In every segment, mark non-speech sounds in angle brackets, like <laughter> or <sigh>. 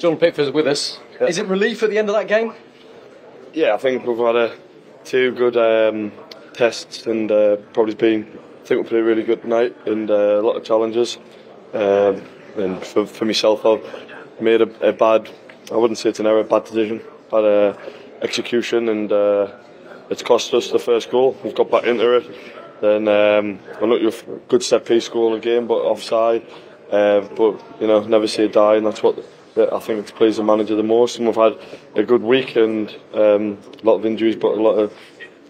Jordan Pickford's with us. Yeah. Is it relief at the end of that game? Yeah, I think we've had a two good um, tests and uh, probably been. I think we played a really good night and uh, a lot of challenges. Um, and for, for myself, I've made a, a bad. I wouldn't say it's an error, bad decision, bad uh, execution, and uh, it's cost us the first goal. We've got back into it. Then um, I look at a good set piece goal again, but offside. Uh, but you know, never say die, and that's what that I think it's pleased the manager the most. And we've had a good week and um, a lot of injuries, but a lot of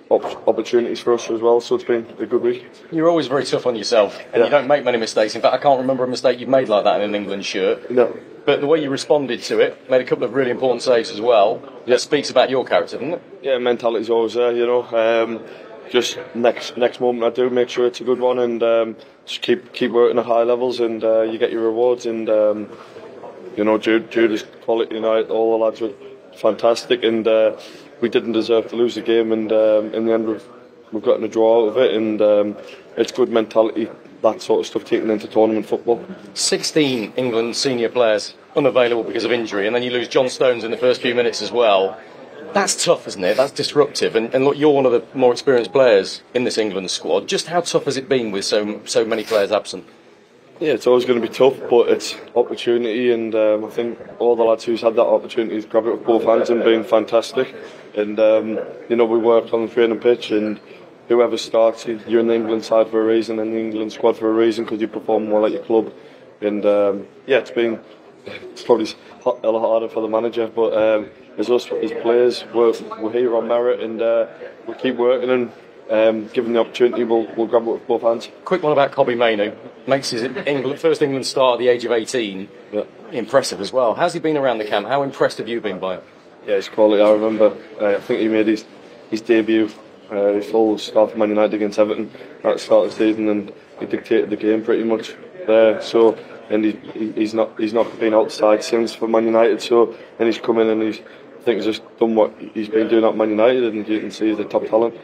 op- opportunities for us as well. So it's been a good week. You're always very tough on yourself, and Yeah. you don't make many mistakes. In fact, I can't remember a mistake you've made like that in an England shirt. No. But the way you responded to it, made a couple of really important saves as well. Yeah. That speaks about your character, doesn't it? Yeah, mentality's always there, you know. Um, just next next moment I do make sure it's a good one and um, just keep keep working at high levels and uh, you get your rewards and um, you know Jude is quality tonight. All the lads were fantastic and uh, we didn't deserve to lose the game and um, in the end we've we've gotten a draw out of it and um, it's good mentality that sort of stuff taken into tournament football. 16 England senior players unavailable because of injury, and then you lose John Stones in the first few minutes as well. That's tough, isn't it? That's disruptive. And, and look, you're one of the more experienced players in this England squad. Just how tough has it been with so so many players absent? Yeah, it's always going to be tough, but it's opportunity, and um, I think all the lads who's had that opportunity has grabbed it with both hands and been fantastic. And um, you know, we worked on the training pitch, and whoever starts, you're in the England side for a reason, and the England squad for a reason because you perform well at your club. And um, yeah, it's been it's probably a lot harder for the manager, but um, as us as players, we're, we're here on merit, and uh, we'll keep working and. Um, given the opportunity, we'll, we'll grab it with both hands. Quick one about Kobbie Mainoo. Makes his England, first England start at the age of 18. Yeah. Impressive as well. How's he been around the camp? How impressed have you been by it? Yeah, his quality. I remember. Uh, I think he made his his debut, uh, his full start for Man United against Everton at the start of the season, and he dictated the game pretty much there. So, and he, he he's not he's not been outside since for Man United. So, and he's come in and he's I think he's just done what he's been doing at Man United, and you can see he's a top talent.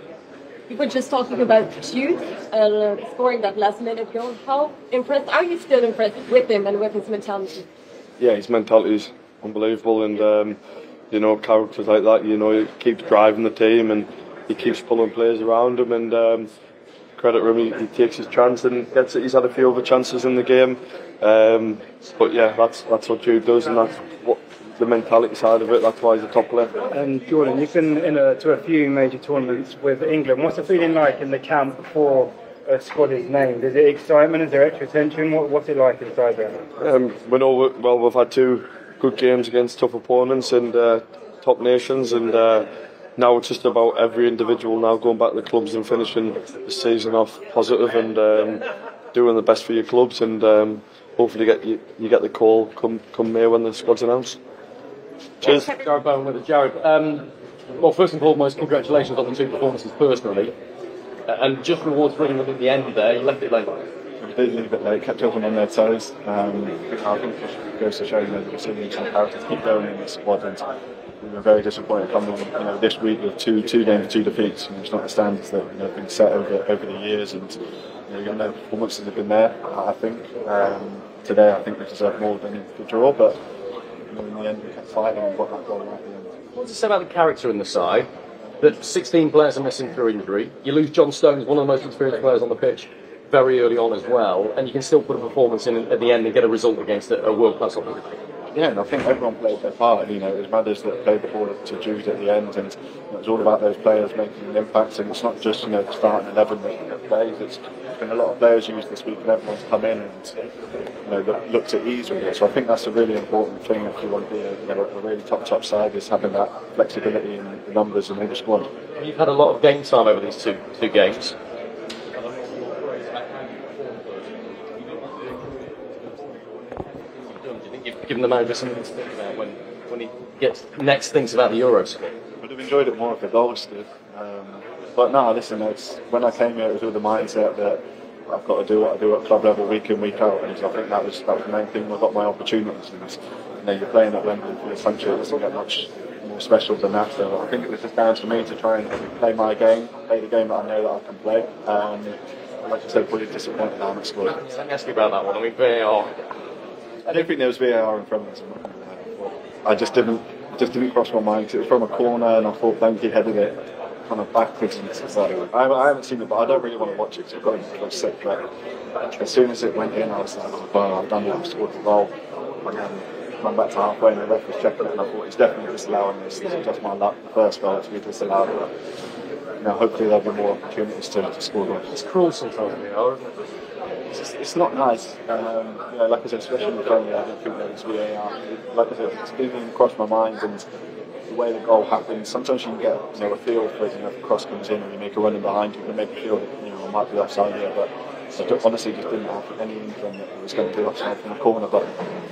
We were just talking about Jude uh, scoring that last minute goal. How impressed are you still impressed with him and with his mentality? yeah, his mentality is unbelievable, and um, you know characters like that. You know, he keeps driving the team, and he keeps pulling players around him. And um, credit him, he, he takes his chance and gets it. He's had a few other chances in the game, um, but yeah, that's that's what Jude does, and that's what the mentality side of it. That's why he's a top player. And Jordan, you've been in a, to a few major tournaments with England. What's the feeling like in the camp before a squad is named? Is it excitement? Is there extra tension? What, what's it like inside there? Um, we know well we've had two good games against tough opponents and uh, top nations, and uh, now it's just about every individual now going back to the clubs and finishing the season off positive and um, doing the best for your clubs, and um, hopefully get you, you get the call come come May when the squad's announced. Cheers. Jarrod Bowen with us. Jarrod, um, well, first and foremost, congratulations on the two performances personally. Uh, and just rewards bringing them at the end there, you left it late. did leave it late, kept everyone on their toes. Um, I think it goes to show you know, the resilience and character to keep going in this squad. And we were very disappointed coming you know, this week with two two games, two defeats. You know, it's not the standards that you know, have been set over over the years. And you know, know, performances have been there. I think um, today I think we deserve more than the draw, but you know, in the end we kept fighting and got that goal at the end. What does it say about the character in the side? That 16 players are missing through injury. You lose John Stones, one of the most experienced players on the pitch, very early on as well, and you can still put a performance in at the end and get a result against a, a world class opposition. Yeah, and I think everyone played their part. You know, it was Madders that played the ball to Jude at the end, and it was all about those players making an impact. And it's not just you know starting eleven that plays. It's been a lot of players used this week, and everyone's come in and you know look- looked at ease with it. So I think that's a really important thing if you want to be a, you know, a really top top side is having that flexibility in the numbers and in the squad. You've had a lot of game time over these two two games. You given the manager something to think about when, when he gets next thinks about the Euros? I'd have enjoyed it more if the goals did. Um, but no, listen, it's, when I came here, it was with the mindset that I've got to do what I do at club level week in, week out, and I think that was that was the main thing. I got my opportunities, and you know, you're playing at Wembley for the country. It doesn't get much more special than that. So I think it was just down to me to try and play my game, play the game that I know that I can play. Um, like I said, pretty disappointed how much scored. Let me ask you about that one. I mean, VAR. I don't think there was VAR in front of us. I'm. I just didn't just didn't cross my mind. 'cause it was from a corner and I thought Benke headed it. Kind of backwards and it's like, I, I haven't seen it but I don't really want to watch it because I've got because I'm sick but as soon as it went in I was like oh, well, I've done it I've scored the goal. And then gone back to halfway and the ref was checking it and I thought he's definitely disallowing this. This is just my luck. The first goal to be disallowed. but you know, hopefully there'll be more opportunities to, to score goals It's cruel sometimes, you know, isn't it? it's, just- it's not nice. Um, you know, like I said, especially in the Premier, I don't think there's VAR. Like I said, it's been across my mind and the way the goal happens. Sometimes you can get you know a feel for it. You know, if a cross comes in and you make a run in behind, you can make a feel that you know it might be offside here. But I don't- honestly just didn't have any inkling that it was going to be offside from the corner. But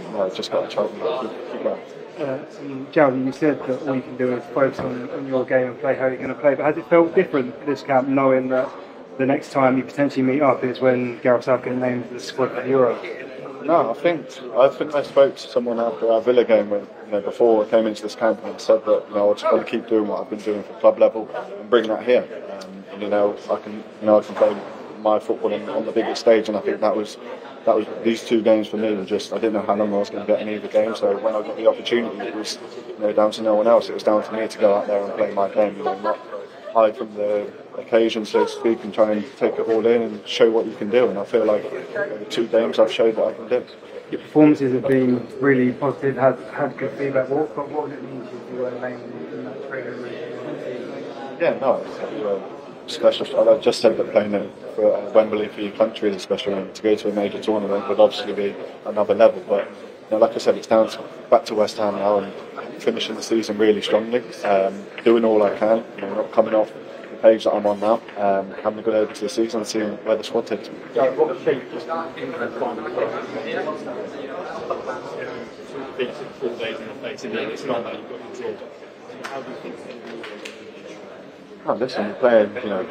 you know, just got to try and keep, keep going. Uh, Jarrod, you said that all you can do is focus on, on your game and play how you're going to play. But has it felt different this camp, knowing that the next time you potentially meet up is when Gareth Southgate names the squad for the Euro? No, I think I think I spoke to someone after our Villa game when you know before I came into this camp and said that you know I just want to keep doing what I've been doing for club level and bring that here. Um, and, you know I can you know I can play my football on, on the biggest stage, and I think that was that was these two games for me were just I didn't know how long I was going to get any of the games. So when I got the opportunity, it was you know down to no one else. It was down to me to go out there and play my game. You know, not hide from the occasion, so to speak, and try and take it all in and show what you can do. And I feel like the two games I've showed that I can do. Your performances have been really positive, had, had good feedback. What, what would it mean to you if you were named in that training? Yeah, no, uh, special. I just said that playing at for Wembley for your country is special, to go to a major tournament would obviously be another level. But you know, like I said, it's down to, back to West Ham now and finishing the season really strongly, um, doing all I can, you know, not coming off the page that I'm on now, um, having a good over to the season and seeing where the squad takes me. four days in the place, and it's not that you've got control. How do you think? Oh, listen, you're playing, you know,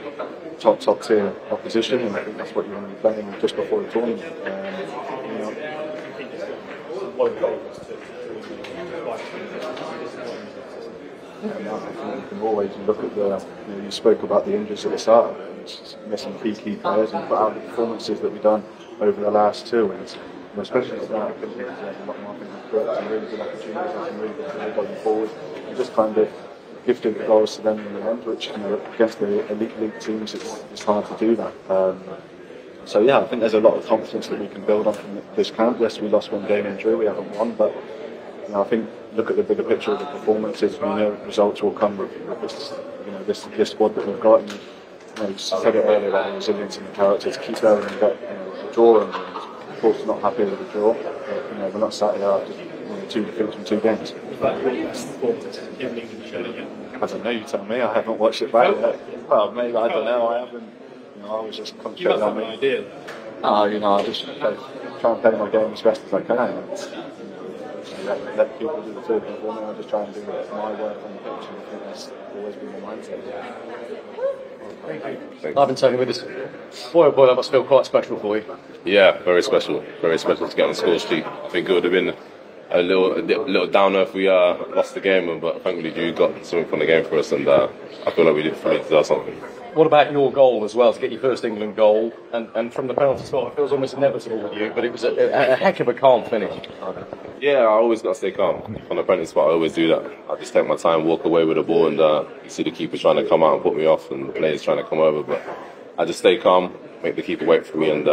top top tier opposition, and I think that's what you want to be playing just before the tournament. Um, you know, And I think you can always look at the. You, know, you spoke about the injuries at the start, and missing key key players, and put out the performances that we've done over the last two, and especially at that, I think there's a lot more. Created some really good opportunities and some really good forward, and just kind of gifted the goals to them in the end, which you know against the elite league teams, it's, it's hard to do that. Um, so yeah, I think there's a lot of confidence that we can build on from this camp. Yes, we lost one game in Drew, we haven't won, but you know, I think look at the bigger picture of the performances. We know results will come with, with this, you know, this, this squad that we've got. And, you know, you said it earlier about the resilience and the character to keep going and get you know, a draw. And of course, not happy with the draw. But, you know, we're not sat here after two defeats from two games. performance in England shown again. I don't know. You tell me. I haven't watched it back yet. Well, maybe I don't know. I haven't. You know, I was just You concentrating on an me. idea. Ah, you know, I just play, try and play my game as best as I can. And, you know, let, let people do the talking for me. I just try and do my work on the pitch, and I think that's always been my mindset. I've been telling you with this. Boy, oh boy, that must feel quite special for you. Yeah, very special. Very special to get on the score sheet. I think it would have been a little, a little downer if we uh, lost the game, but thankfully Drew got something from the game for us, and uh, I feel like we did really deserve something. What about your goal as well to get your first England goal? And, and from the penalty spot, it feels almost inevitable with you, but it was a, a, a heck of a calm finish. Yeah, I always got to stay calm. On the penalty spot, I always do that. I just take my time, walk away with the ball, and uh, you see the keeper trying to come out and put me off, and the players trying to come over, but I just stay calm, make the keeper wait for me, and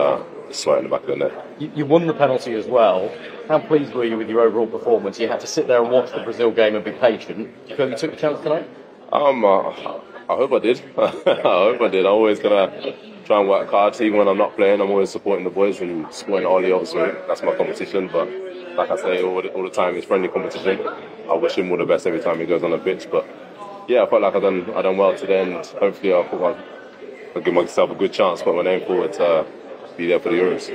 uh, in the back of the net. You, you won the penalty as well. How pleased were you with your overall performance? You had to sit there and watch the Brazil game and be patient. You feel you took the chance tonight? Um, uh, I hope I did. <laughs> I hope I did. I'm always gonna try and work hard. Even when I'm not playing, I'm always supporting the boys and supporting Ollie. Obviously, that's my competition. But like I say all the, all the time, it's friendly competition. I wish him all the best every time he goes on the pitch. But yeah, I felt like I done I done well today, and hopefully I'll, my, I'll give myself a good chance, put my name forward to uh, be there for the Euros.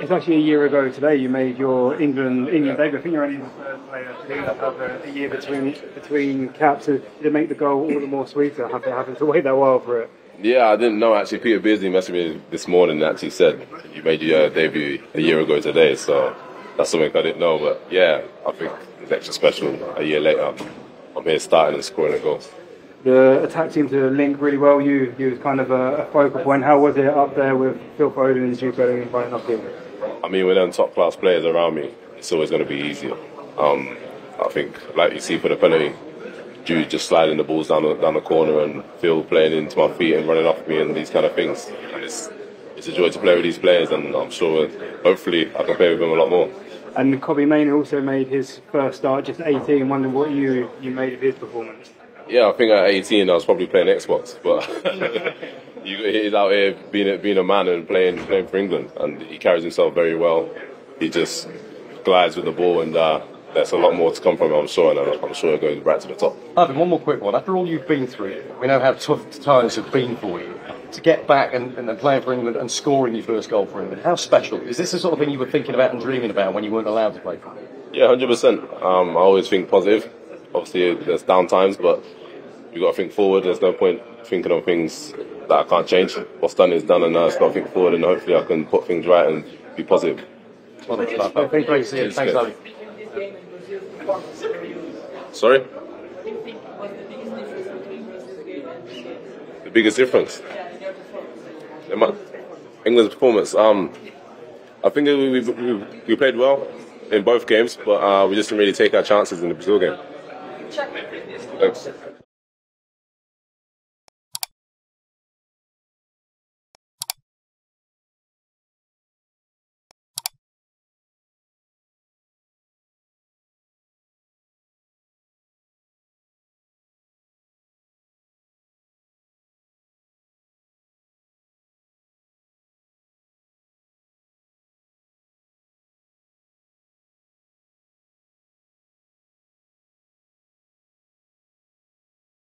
It's actually a year ago today you made your England England debut. I think you're only the third player to do that over a year between between caps. It make the goal all the more sweeter having having to wait that while for it? Yeah, I didn't know actually. Peter Beardsley messaged me this morning and actually said you made your uh, debut a year ago today, so that's something I didn't know. But yeah, I think it's extra special a year later. I'm here starting and scoring a goal. The attack seemed to link really well. You you was kind of a, a focal point. How was it up there with Phil Foden and Jude Bellingham running up here? I mean, with them top class players around me, it's always going to be easier. Um, I think, like you see for the penalty, Jude just sliding the balls down the, down the corner and Phil playing into my feet and running off me and these kind of things. It's it's a joy to play with these players, and I'm sure, hopefully, I can play with them a lot more. And Kobbie Mainoo also made his first start just 18. Wondering what you you made of his performance. Yeah, I think at 18 I was probably playing Xbox, but <laughs> you, he's out here being a, being a man and playing playing for England, and he carries himself very well. He just glides with the ball, and uh, there's a lot more to come from him, I'm sure, and I'm, I'm sure it goes right to the top. Ivan, one more quick one. After all you've been through, we know how tough times have been for you. To get back and, and playing for England and scoring your first goal for England, how special? Is this the sort of thing you were thinking about and dreaming about when you weren't allowed to play for England? Yeah, hundred percent. Um, I always think positive. Obviously, there's down times, but you got to think forward. There's no point thinking of things that I can't change. What's done is done, and now I've got to think forward, and hopefully, I can put things right and be positive. Well, that's Great to see you. Thanks. Sorry. The biggest difference. England's performance. Um, I think we, we, we, we played well in both games, but uh, we just didn't really take our chances in the Brazil game. Thanks.